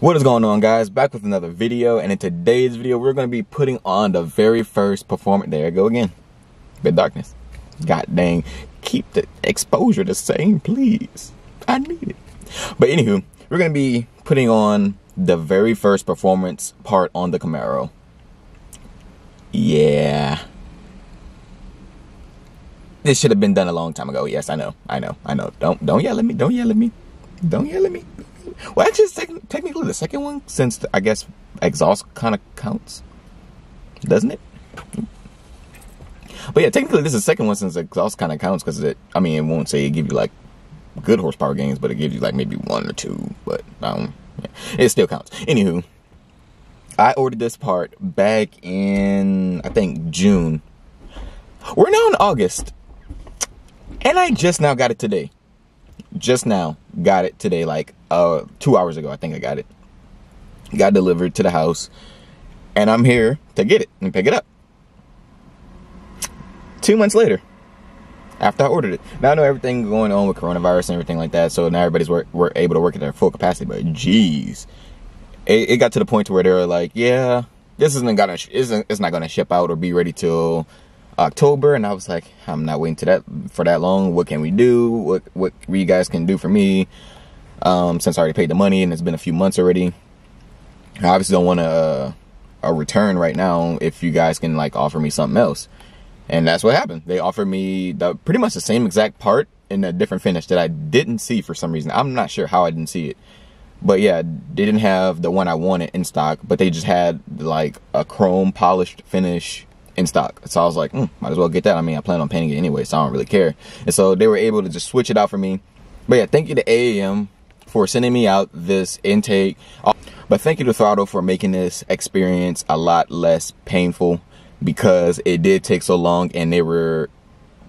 What is going on guys? Back with another video and in today's video we're going to be putting on the very first performance. There I go again. Bit darkness. God dang. Keep the exposure the same please. I need it. But anywho, we're going to be putting on the very first performance part on the Camaro. Yeah. This should have been done a long time ago. Yes, I know. I know. I know. Don't don't yell at me. Don't yell at me. Don't yell at me. Well, actually, technically the second one, since I guess exhaust kind of counts, doesn't it? But yeah, technically this is the second one since exhaust kind of counts because it. I mean, it won't say it give you like good horsepower gains, but it gives you like maybe one or two. But um, yeah, it still counts. Anywho, I ordered this part back in I think June. We're now in August, and I just now got it today just now got it today like uh two hours ago i think i got it got delivered to the house and i'm here to get it and pick it up two months later after i ordered it now i know everything going on with coronavirus and everything like that so now everybody's work, we're able to work at their full capacity but jeez it, it got to the point to where they were like yeah this isn't gonna isn't it's not gonna ship out or be ready till October, and I was like, I'm not waiting to that for that long. What can we do? What what you guys can do for me? Um, since I already paid the money and it's been a few months already. I obviously don't want a, a return right now if you guys can like offer me something else. And that's what happened. They offered me the pretty much the same exact part in a different finish that I didn't see for some reason. I'm not sure how I didn't see it. But yeah, they didn't have the one I wanted in stock, but they just had like a chrome polished finish in stock. So I was like, mm, might as well get that. I mean, I plan on painting it anyway, so I don't really care. And so they were able to just switch it out for me. But yeah, thank you to AEM for sending me out this intake. But thank you to Throtl for making this experience a lot less painful because it did take so long and they were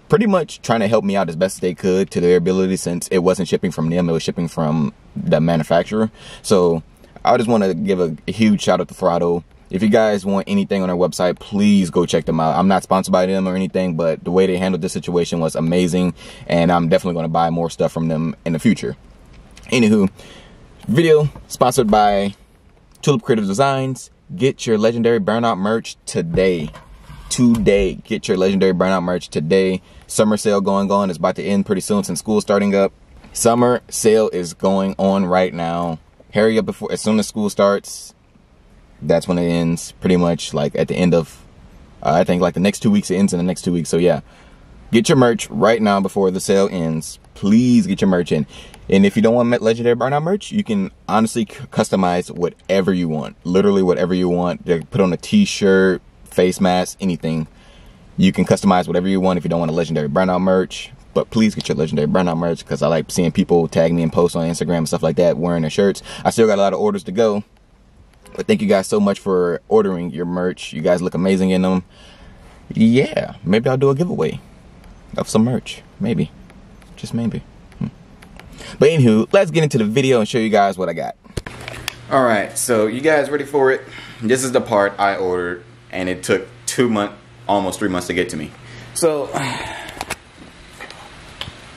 pretty much trying to help me out as best they could to their ability since it wasn't shipping from them, it was shipping from the manufacturer. So I just want to give a, a huge shout out to Throtl if you guys want anything on their website, please go check them out. I'm not sponsored by them or anything, but the way they handled this situation was amazing, and I'm definitely going to buy more stuff from them in the future. Anywho, video sponsored by Tulip Creative Designs. Get your legendary burnout merch today. Today. Get your legendary burnout merch today. Summer sale going on. It's about to end pretty soon since school's starting up. Summer sale is going on right now. Hurry up before as soon as school starts that's when it ends pretty much like at the end of uh, I think like the next two weeks it ends in the next two weeks so yeah get your merch right now before the sale ends please get your merch in and if you don't want legendary burnout merch you can honestly customize whatever you want literally whatever you want put on a t-shirt face mask anything you can customize whatever you want if you don't want a legendary burnout merch but please get your legendary burnout merch because I like seeing people tag me and post on Instagram and stuff like that wearing their shirts. I still got a lot of orders to go. But thank you guys so much for ordering your merch. You guys look amazing in them. Yeah, maybe I'll do a giveaway of some merch. Maybe. Just maybe. But anywho, let's get into the video and show you guys what I got. Alright, so you guys ready for it? This is the part I ordered and it took two months, almost three months to get to me. So,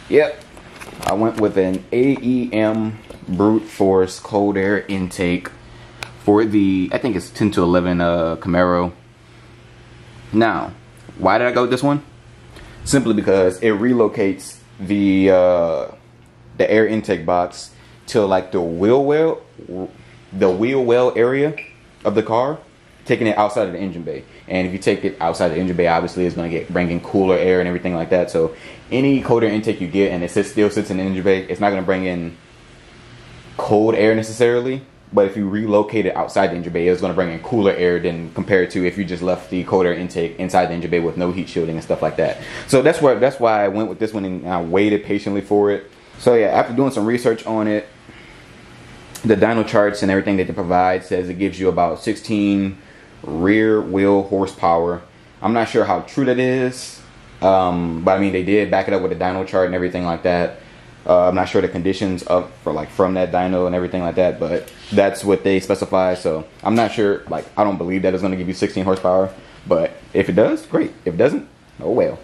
yep, I went with an AEM brute force cold air intake for the, I think it's 10 to 11 uh, Camaro. Now, why did I go with this one? Simply because it relocates the uh, the air intake box to like the wheel well, the wheel well area of the car, taking it outside of the engine bay. And if you take it outside the engine bay, obviously it's going to get bringing cooler air and everything like that. So any cold air intake you get and it sits, still sits in the engine bay, it's not going to bring in cold air necessarily but if you relocate it outside the engine bay, it's going to bring in cooler air than compared to if you just left the cold air intake inside the engine bay with no heat shielding and stuff like that. So that's where that's why I went with this one and I waited patiently for it. So yeah, after doing some research on it, the dyno charts and everything that they provide says it gives you about 16 rear wheel horsepower. I'm not sure how true that is, um, but I mean they did back it up with a dyno chart and everything like that. Uh, I'm not sure the conditions of for like from that dyno and everything like that, but that's what they specify. So I'm not sure. Like I don't believe that it's going to give you 16 horsepower, but if it does, great. If it doesn't, oh well.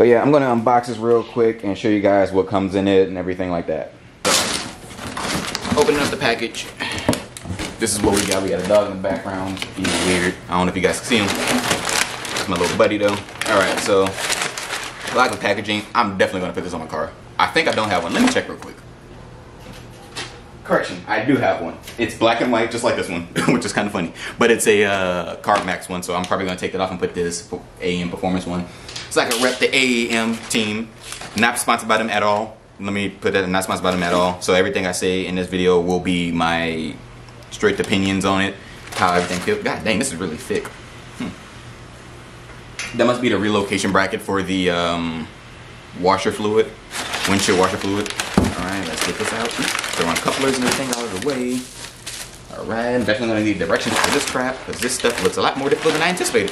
But yeah, I'm going to unbox this real quick and show you guys what comes in it and everything like that. Opening up the package. This is what we got. We got a dog in the background. He's weird. I don't know if you guys can see him. That's my little buddy though. Alright, so like the packaging, I'm definitely gonna put this on my car. I think I don't have one. Let me check real quick. Correction, I do have one. It's black and white, just like this one, which is kind of funny. But it's a uh, CarMax one, so I'm probably gonna take it off and put this AEM Performance one. So I can rep the AEM team. Not sponsored by them at all. Let me put that, not sponsored by them at all. So everything I say in this video will be my straight opinions on it, how everything feels. God dang, this is really thick. Hmm. That must be the relocation bracket for the um, washer fluid, windshield washer fluid. All right, let's get this out. Throw on couplers and everything out of the way. All right, I'm definitely gonna need directions for this crap because this stuff looks a lot more difficult than I anticipated.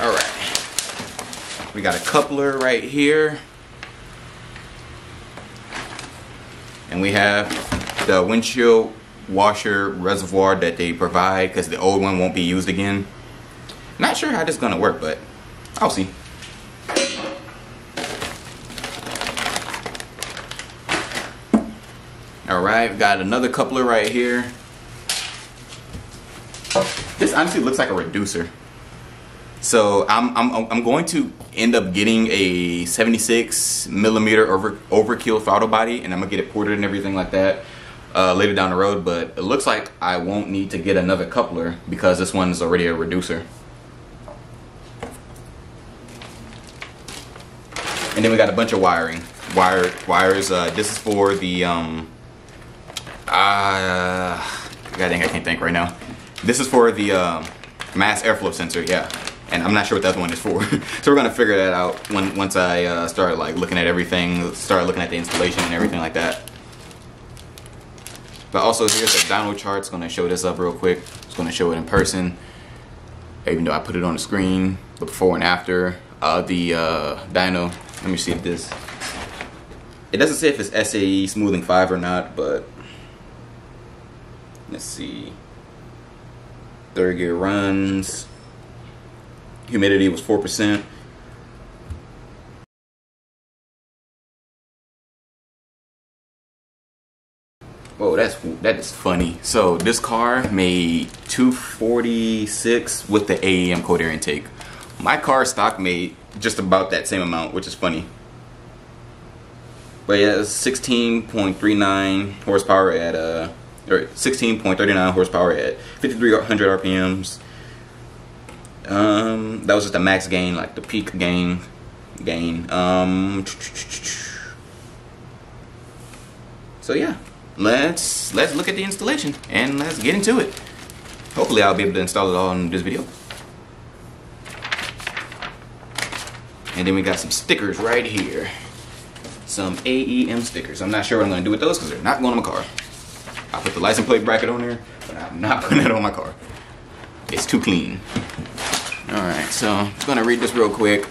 All right, we got a coupler right here. And we have the windshield washer reservoir that they provide because the old one won't be used again. Not sure how this is gonna work, but I'll see. All right, got another coupler right here. This honestly looks like a reducer. So I'm, I'm, I'm going to end up getting a 76 millimeter over, overkill throttle body and I'm gonna get it ported and everything like that uh, later down the road. But it looks like I won't need to get another coupler because this one is already a reducer. And then we got a bunch of wiring. Wire, wires, uh, this is for the, um, uh, God dang, I can't think right now. This is for the uh, mass airflow sensor, yeah and I'm not sure what the other one is for. so we're gonna figure that out when once I uh, start like looking at everything, start looking at the installation and everything like that. But also here's the dyno chart. It's gonna show this up real quick. It's gonna show it in person, even though I put it on the screen. The before and after uh, the uh, dyno. Let me see if this. It doesn't say if it's SAE smoothing five or not, but let's see. Third gear runs humidity was 4%. Oh, that's that is funny. So this car made 246 with the AEM cold air intake. My car stock made just about that same amount, which is funny. But yeah, 16.39 horsepower at uh, or 16.39 horsepower at 5300 RPMs. Um, that was just the max gain, like the peak gain, gain. Um, so yeah, let's let's look at the installation and let's get into it. Hopefully, I'll be able to install it all in this video. And then we got some stickers right here. Some AEM stickers. I'm not sure what I'm gonna do with those because they're not going on my car. I put the license plate bracket on there, but I'm not putting it on my car. It's too clean. Alright, so I'm gonna read this real quick.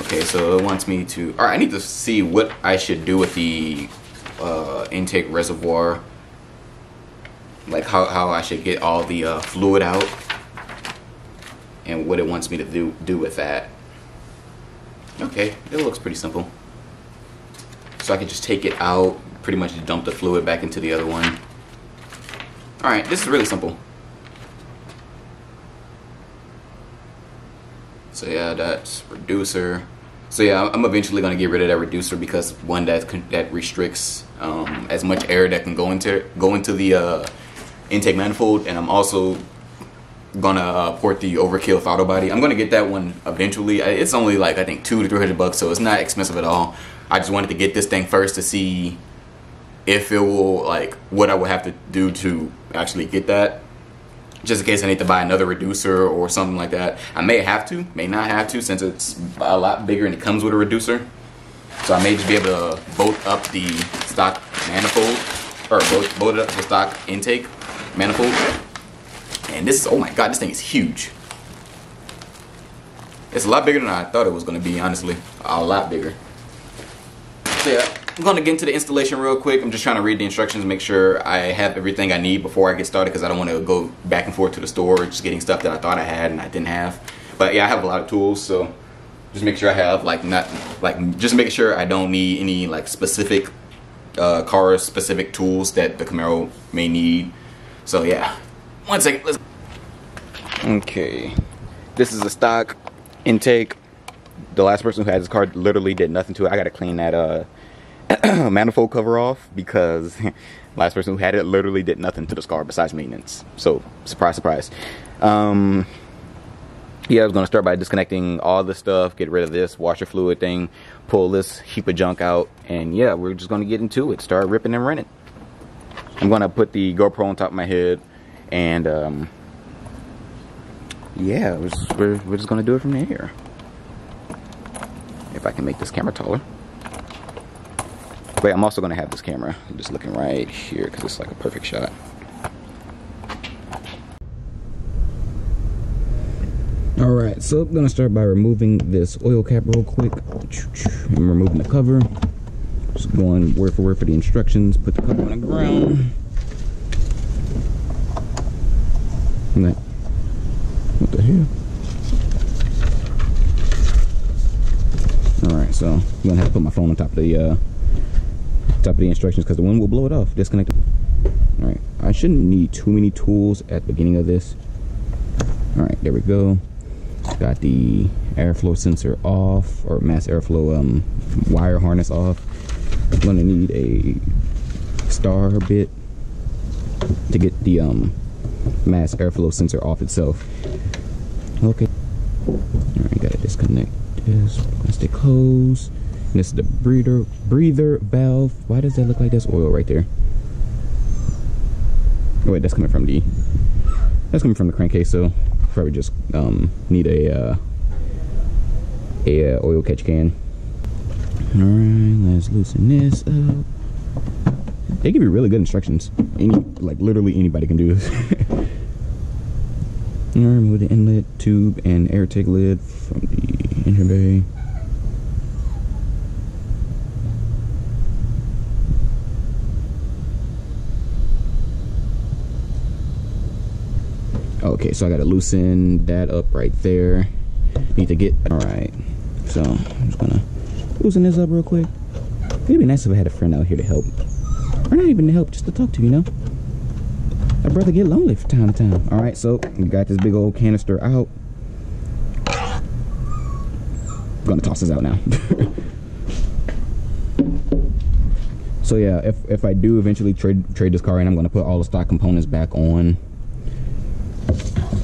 Okay, so it wants me to... Alright, I need to see what I should do with the uh, intake reservoir. Like how, how I should get all the uh, fluid out. And what it wants me to do, do with that. Okay, it looks pretty simple. So I can just take it out, pretty much dump the fluid back into the other one. Alright, this is really simple. So yeah, that's reducer. So yeah, I'm eventually gonna get rid of that reducer because one that that restricts um, as much air that can go into go into the uh, intake manifold, and I'm also gonna uh, port the overkill throttle body. I'm gonna get that one eventually. It's only like I think two to three hundred bucks, so it's not expensive at all. I just wanted to get this thing first to see if it will like what I would have to do to actually get that just in case I need to buy another reducer or something like that. I may have to, may not have to, since it's a lot bigger and it comes with a reducer. So I may just be able to bolt up the stock manifold, or bolt, bolt up the stock intake manifold. And this is, oh my god, this thing is huge. It's a lot bigger than I thought it was going to be, honestly. A lot bigger. So yeah, I'm going to get into the installation real quick. I'm just trying to read the instructions, make sure I have everything I need before I get started because I don't want to go back and forth to the store just getting stuff that I thought I had and I didn't have. But yeah, I have a lot of tools, so just make sure I have like not like just make sure I don't need any like specific uh, car specific tools that the Camaro may need. So yeah, one second. Let's. Okay, this is a stock intake. The last person who had this car literally did nothing to it. I got to clean that uh manifold cover off because last person who had it literally did nothing to this car besides maintenance. So surprise, surprise. Um, yeah, I was gonna start by disconnecting all the stuff, get rid of this washer fluid thing, pull this heap of junk out, and yeah, we're just gonna get into it. Start ripping and running. I'm gonna put the GoPro on top of my head, and um, yeah, we're just, we're, we're just gonna do it from here. If I can make this camera taller. Wait, I'm also gonna have this camera I'm just looking right here because it's like a perfect shot. All right, so I'm gonna start by removing this oil cap real quick. I'm removing the cover. Just going word for word for the instructions. Put the cover on the ground. What the hell? All right, so I'm gonna have to put my phone on top of the uh, top of the instructions because the wind will blow it off. Disconnect. All right, I shouldn't need too many tools at the beginning of this. All right, there we go. Got the airflow sensor off or mass airflow um, wire harness off. I'm gonna need a star bit to get the um, mass airflow sensor off itself. Okay. All right, gotta disconnect this plastic hose. This is the breather breather valve. Why does that look like there's oil right there? Oh wait, that's coming from the that's coming from the crankcase. So probably just um, need a uh, a uh, oil catch can. All right, let's loosen this up. They give you really good instructions. Any like literally anybody can do this. All right, remove the inlet tube and air tank lid from the engine bay. Okay, so I gotta loosen that up right there. Need to get, all right. So I'm just gonna loosen this up real quick. It'd be nice if I had a friend out here to help. Or not even to help, just to talk to, you know? My brother get lonely from time to time. All right, so we got this big old canister out. I'm gonna toss this out now. so yeah, if, if I do eventually trade trade this car in, I'm gonna put all the stock components back on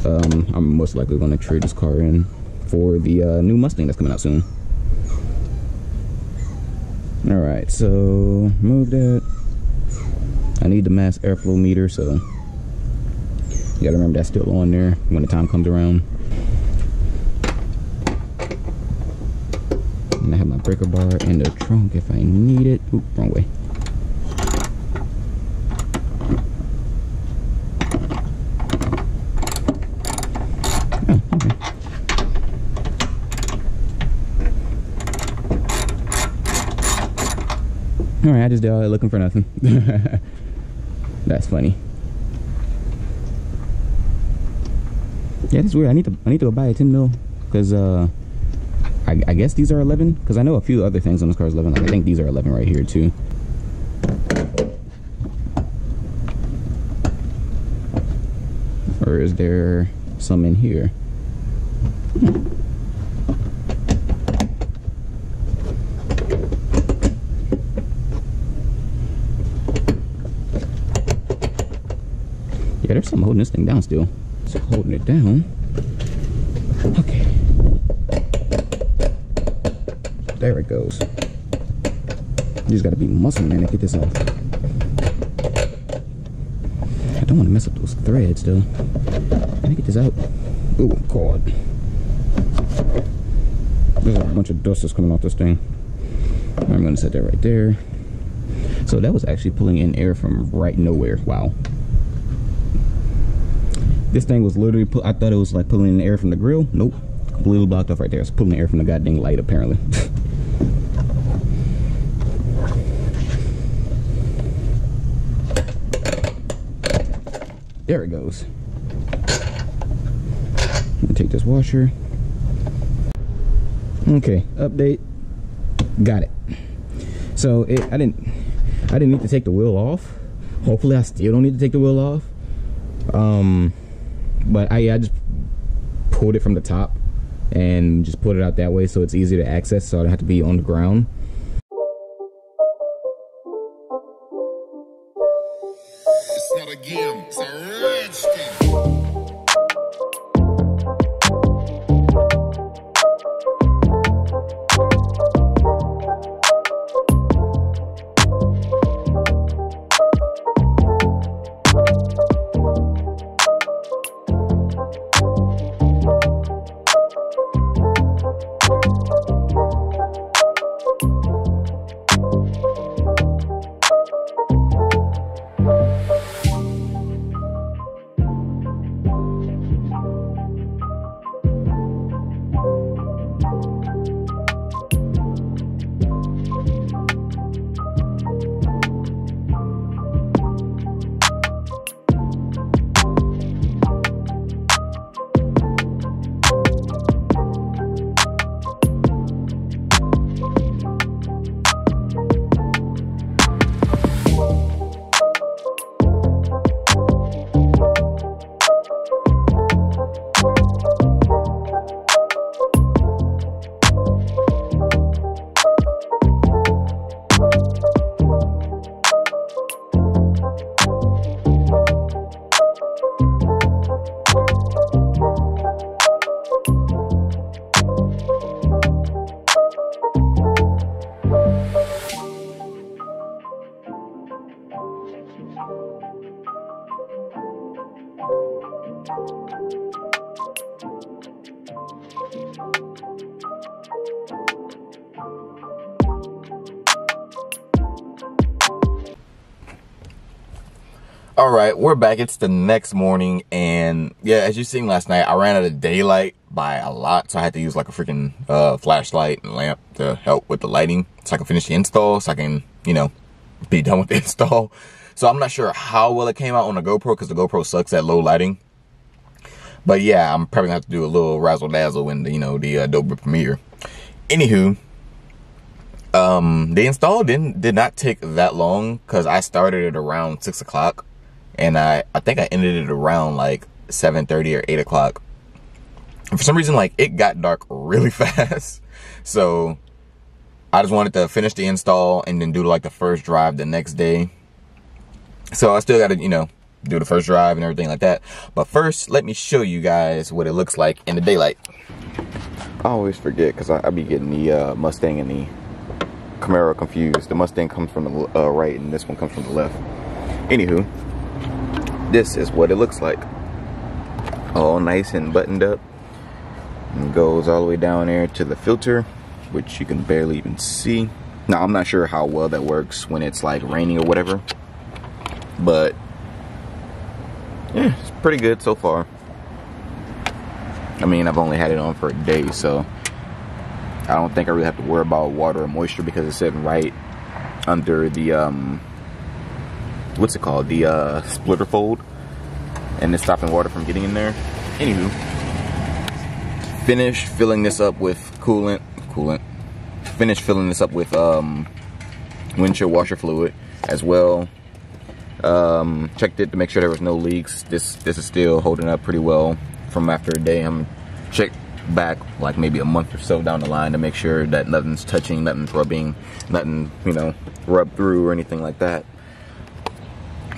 um, I'm most likely going to trade this car in for the uh, new Mustang that's coming out soon. All right, so move that. I need the mass airflow meter, so you gotta remember that's still on there when the time comes around. And I have my breaker bar in the trunk if I need it. Oop, wrong way. All right, I just did all that looking for nothing. That's funny. Yeah, that's weird. I need to I need to go buy a 10 mil because uh, I, I guess these are 11 because I know a few other things on this car is 11. Like I think these are 11 right here too. Or is there some in here? Something holding this thing down still. So holding it down. Okay. There it goes. You just gotta be muscle man to get this off. I don't want to mess up those threads though. Can I get this out? Oh god. There's a bunch of dust that's coming off this thing. I'm gonna set that right there. So that was actually pulling in air from right nowhere. Wow. This thing was literally, I thought it was like pulling in air from the grill. Nope. Completely blocked off right there. It's pulling the air from the goddamn light apparently. there it goes. take this washer. Okay, update. Got it. So it, I didn't I didn't need to take the wheel off. Hopefully I still don't need to take the wheel off. Um, but I, I just pulled it from the top and just put it out that way so it's easier to access so I don't have to be on the ground. It's not a game, it's a we're back. It's the next morning, and yeah, as you seen last night, I ran out of daylight by a lot, so I had to use like a freaking uh, flashlight and lamp to help with the lighting, so I can finish the install, so I can, you know, be done with the install. So I'm not sure how well it came out on the GoPro, because the GoPro sucks at low lighting. But yeah, I'm probably gonna have to do a little razzle dazzle in the, you know, the Adobe Premiere. Anywho, um, the install didn't did not take that long because I started it around six o'clock and I, I think I ended it around like 7.30 or 8 o'clock. For some reason, like, it got dark really fast. So, I just wanted to finish the install and then do like the first drive the next day. So, I still got to, you know, do the first drive and everything like that. But first, let me show you guys what it looks like in the daylight. I always forget because I, I, be getting the uh, Mustang and the Camaro confused. The Mustang comes from the uh, right and this one comes from the left. Anywho, this is what it looks like. All nice and buttoned up. And goes all the way down there to the filter, which you can barely even see. Now, I'm not sure how well that works when it's like raining or whatever. But, yeah, it's pretty good so far. I mean, I've only had it on for a day, so I don't think I really have to worry about water or moisture because it's sitting right under the um, what's it called? The uh, splitter fold. And it's stopping water from getting in there. Anywho, finish filling this up with coolant. Coolant. Finish filling this up with um, windshield washer fluid as well. Um, checked it to make sure there was no leaks. This this is still holding up pretty well from after a day. I'm check back like maybe a month or so down the line to make sure that nothing's touching, nothing's rubbing, nothing, you know, rub through or anything like that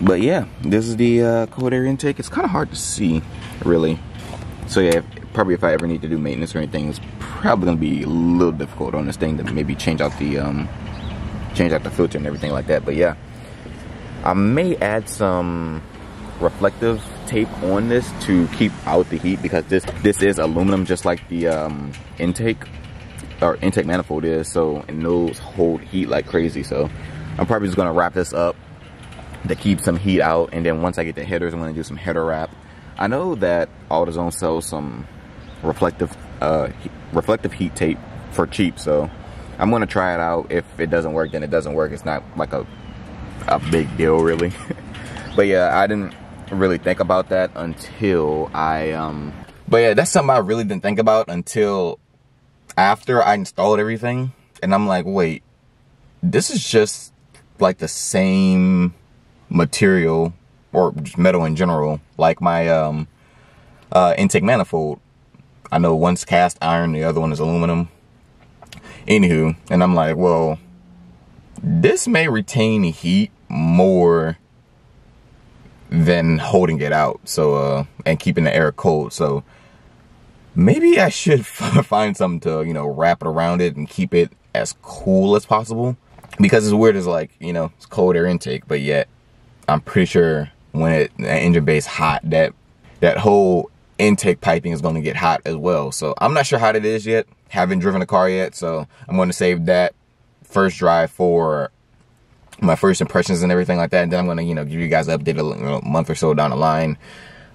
but yeah this is the uh, cold air intake. It's kind of hard to see really. So yeah probably if I ever need to do maintenance or anything it's probably gonna be a little difficult on this thing to maybe change out the um, change out the filter and everything like that. But yeah I may add some reflective tape on this to keep out the heat because this this is aluminum just like the um, intake or intake manifold is. So and those hold heat like crazy. So I'm probably just gonna wrap this up to keep some heat out. And then once I get the headers, I'm going to do some header wrap. I know that AutoZone sells some reflective uh, reflective heat tape for cheap, so I'm going to try it out. If it doesn't work, then it doesn't work. It's not like a, a big deal, really. but yeah, I didn't really think about that until I... Um, but yeah, that's something I really didn't think about until after I installed everything. And I'm like, wait, this is just like the same material or metal in general, like my um, uh, intake manifold. I know one's cast iron, the other one is aluminum. Anywho, and I'm like, well, this may retain heat more than holding it out. So, uh, and keeping the air cold. So maybe I should find something to, you know, wrap it around it and keep it as cool as possible. Because as weird as like, you know, it's cold air intake, but yet I'm pretty sure when it, the engine bay is hot, that, that whole intake piping is going to get hot as well. So I'm not sure how that is yet. Haven't driven a car yet. So I'm going to save that first drive for my first impressions and everything like that. And then I'm gonna, you know, give you guys an update a you know, month or so down the line.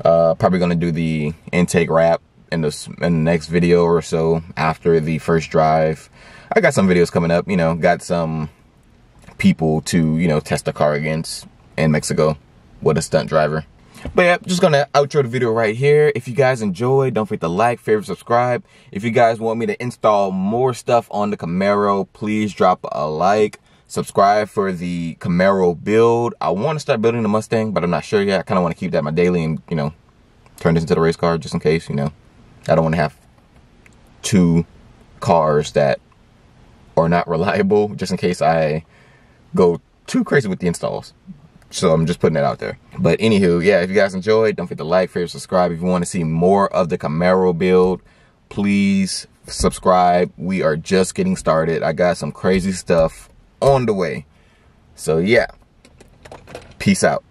Uh, probably gonna do the intake wrap in the in the next video or so after the first drive. I got some videos coming up. You know, got some people to you know test the car against in Mexico with a stunt driver. But yeah, just gonna outro the video right here. If you guys enjoyed, don't forget to like, favorite, subscribe. If you guys want me to install more stuff on the Camaro, please drop a like subscribe for the Camaro build. I want to start building the Mustang, but I'm not sure yet. I kind of want to keep that my daily and, you know, turn this into the race car just in case, you know. I don't want to have two cars that are not reliable just in case I go too crazy with the installs. So I'm just putting it out there. But anywho, yeah, if you guys enjoyed, don't forget to like, favorite, subscribe. If you want to see more of the Camaro build, please subscribe. We are just getting started. I got some crazy stuff on the way. So yeah, peace out.